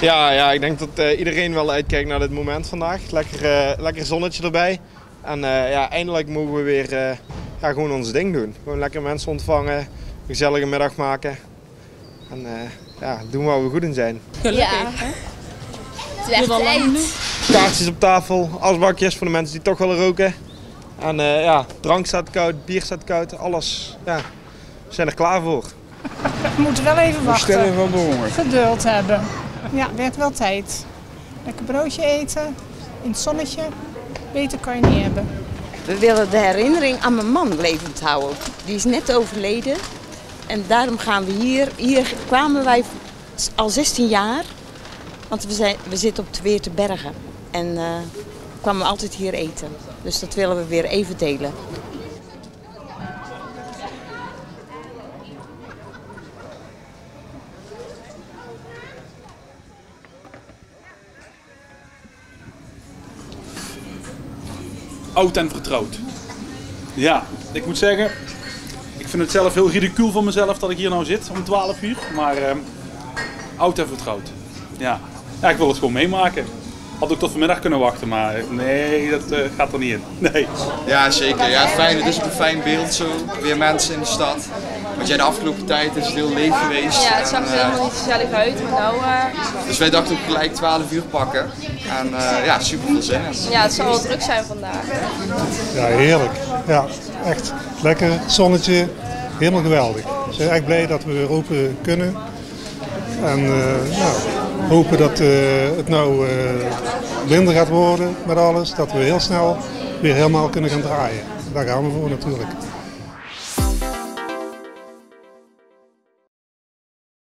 Ja, ja, ik denk dat eh, iedereen wel uitkijkt naar dit moment vandaag. Lekker, eh, lekker zonnetje erbij. En eh, ja, eindelijk mogen we weer eh, ja, gewoon ons ding doen. Gewoon lekker mensen ontvangen, een gezellige middag maken. En eh, ja, doen waar we goed in zijn. Gelukkig. Ja. hè? Het is echt tijd. Kaartjes op tafel, asbakjes voor de mensen die toch willen roken. En eh, ja, drank staat koud, bier staat koud, alles. Ja, we zijn er klaar voor. We moeten wel even wachten. van de honger. Geduld hebben. Ja, werd wel tijd. Lekker broodje eten, in het zonnetje. Beter kan je niet hebben. We willen de herinnering aan mijn man levend houden. Die is net overleden. En daarom gaan we hier. Hier kwamen wij al 16 jaar. Want we, zijn, we zitten op de Weertenbergen. En eh kwamen altijd hier eten. Dus dat willen we weer even delen. Oud en vertrouwd. Ja, ik moet zeggen, ik vind het zelf heel ridicuul van mezelf dat ik hier nou zit om 12 uur. Maar ehm, oud en vertrouwd. Ja. ja, ik wil het gewoon meemaken. Had ook tot vanmiddag kunnen wachten, maar nee, dat eh, gaat er niet in. Nee. Ja, zeker. Ja, fijn. Het is ook een fijn beeld zo. Weer mensen in de stad. Want jij de afgelopen tijd is het heel leeg geweest. Ja, het zag er eh, helemaal niet gezellig uit, maar nou, eh, Dus wij dachten ook gelijk 12 uur pakken. En eh, ja, super veel zin in. ja, het zal wel druk zijn vandaag. Ja, heerlijk. Ja, echt lekker. Zonnetje, helemaal geweldig. We zijn echt blij dat we weer open kunnen. En eh, ja, hopen dat eh, het nou eh, minder gaat worden met alles. Dat we heel snel weer helemaal kunnen gaan draaien. Daar gaan we voor natuurlijk.